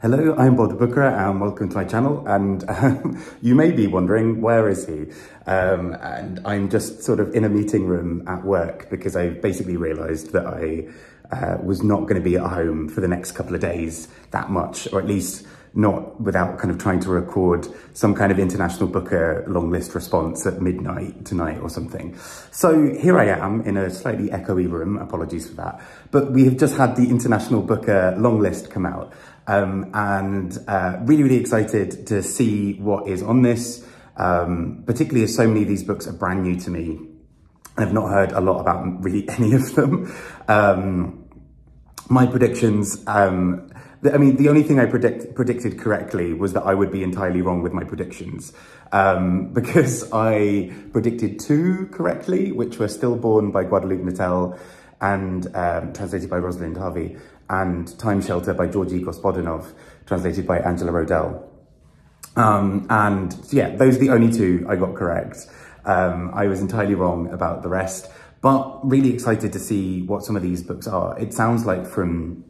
Hello, I'm Bob the Bookerer and welcome to my channel. And um, you may be wondering, where is he? Um, and I'm just sort of in a meeting room at work because I basically realised that I uh, was not going to be at home for the next couple of days that much, or at least not without kind of trying to record some kind of international booker long list response at midnight tonight or something. So here I am in a slightly echoey room, apologies for that. But we have just had the international booker long list come out. Um, and uh, really, really excited to see what is on this, um, particularly as so many of these books are brand new to me. I've not heard a lot about really any of them. Um, my predictions, um, I mean, the only thing I predict, predicted correctly was that I would be entirely wrong with my predictions um, because I predicted two correctly, which were Stillborn by Guadalupe Nettel and um, translated by Rosalind Harvey and Time Shelter by Georgi Gospodinov, translated by Angela Rodel. Um, and yeah, those are the only two I got correct. Um, I was entirely wrong about the rest, but really excited to see what some of these books are. It sounds like from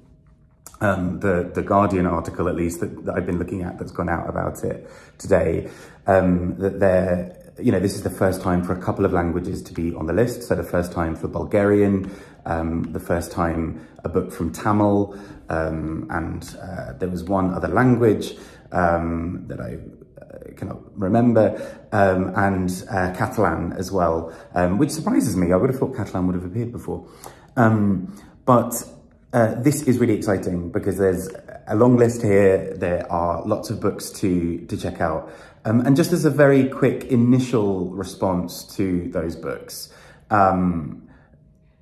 um, the, the Guardian article, at least, that, that, I've been looking at that's gone out about it today, um, that they're you know, this is the first time for a couple of languages to be on the list. So the first time for Bulgarian, um, the first time a book from Tamil, um, and uh, there was one other language um, that I uh, cannot remember, um, and uh, Catalan as well, um, which surprises me. I would have thought Catalan would have appeared before. Um, but uh, this is really exciting because there's a long list here. There are lots of books to, to check out. Um, and just as a very quick initial response to those books, um,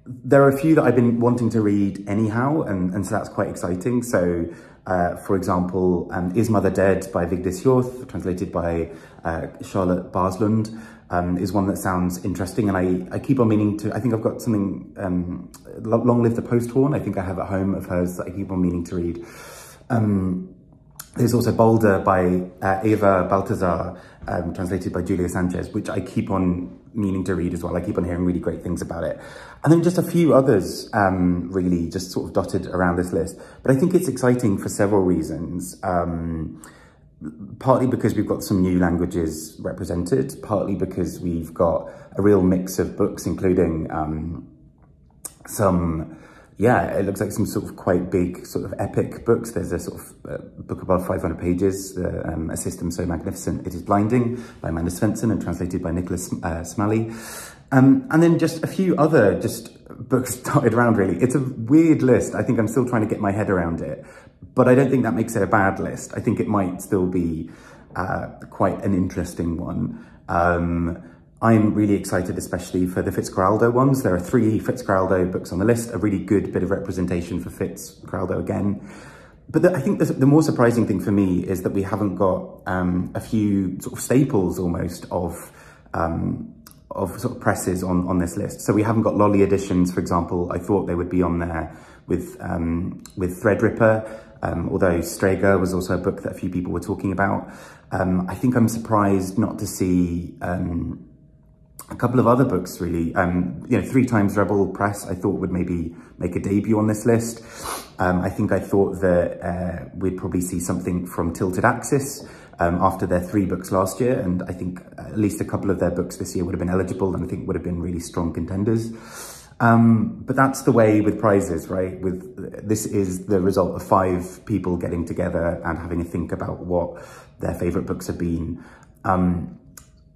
there are a few that I've been wanting to read anyhow, and, and so that's quite exciting. So, uh, for example, um, Is Mother Dead by Vigdis Hjorth, translated by uh, Charlotte Barslund, um, is one that sounds interesting. And I, I keep on meaning to, I think I've got something, um, Long Live the Post Horn, I think I have at home of hers that I keep on meaning to read. Um, there's also Boulder by uh, Eva Baltasar, um, translated by Julia Sanches, which I keep on meaning to read as well. I keep on hearing really great things about it. And then just a few others um, really just sort of dotted around this list. But I think it's exciting for several reasons. Um, partly because we've got some new languages represented, partly because we've got a real mix of books, including um, some yeah, it looks like some sort of quite big sort of epic books. There's a sort of uh, book above 500 pages, uh, um, A System So Magnificent It Is Blinding by Amanda Svensson and translated by Nicholas uh, Smalley. Um, and then just a few other just books dotted around really. It's a weird list. I think I'm still trying to get my head around it, but I don't think that makes it a bad list. I think it might still be uh, quite an interesting one. Um, I'm really excited, especially for the Fitzcarraldo ones. There are three Fitzcarraldo books on the list, a really good bit of representation for Fitzcarraldo again. But the, I think the, the, more surprising thing for me is that we haven't got um, a few sort of staples almost of um, of sort of presses on, on this list. So we haven't got Lolli editions, for example. I thought they would be on there with um, with Threadripper, um, although Strega was also a book that a few people were talking about. Um, I think I'm surprised not to see um, a couple of other books really. Um, you know, Three Times Rebel Press I thought would maybe make a debut on this list. Um, I think I thought that uh, we'd probably see something from Tilted Axis um, after their three books last year. And I think at least a couple of their books this year would have been eligible and I think would have been really strong contenders. Um, but that's the way with prizes, right? With This is the result of five people getting together and having a think about what their favourite books have been. Um,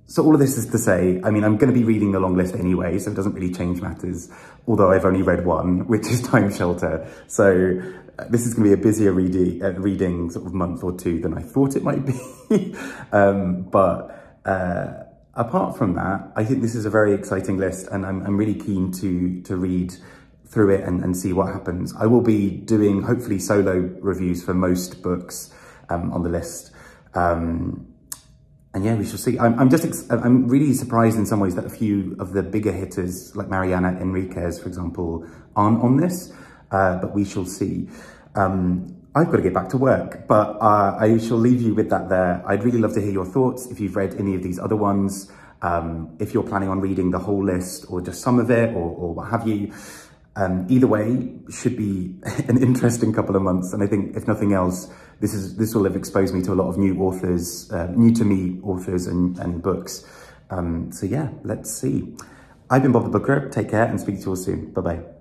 so all of this is to say, I mean, I'm going to be reading the long list anyway, so it doesn't really change matters, although I've only read one, which is Time Shelter. So uh, this is going to be a busier reading, uh, reading sort of month or two than I thought it might be. um, but uh, apart from that, I think this is a very exciting list and I'm, I'm really keen to, to read through it and, and see what happens. I will be doing hopefully solo reviews for most books um, on the list. Um, and yeah, we shall see. I'm, I'm just, I'm really surprised in some ways that a few of the bigger hitters, like Mariana Enriquez, for example, aren't on this, uh, but we shall see. Um, I've got to get back to work, but uh, I shall leave you with that there. I'd really love to hear your thoughts if you've read any of these other ones, um, if you're planning on reading the whole list or just some of it or, or what have you. Um, either way, should be an interesting couple of months. And I think if nothing else, this is this will have exposed me to a lot of new authors, uh, new to me authors and, and books. Um, so yeah, let's see. I've been Bob the Bookerer. Take care and speak to you all soon. Bye-bye.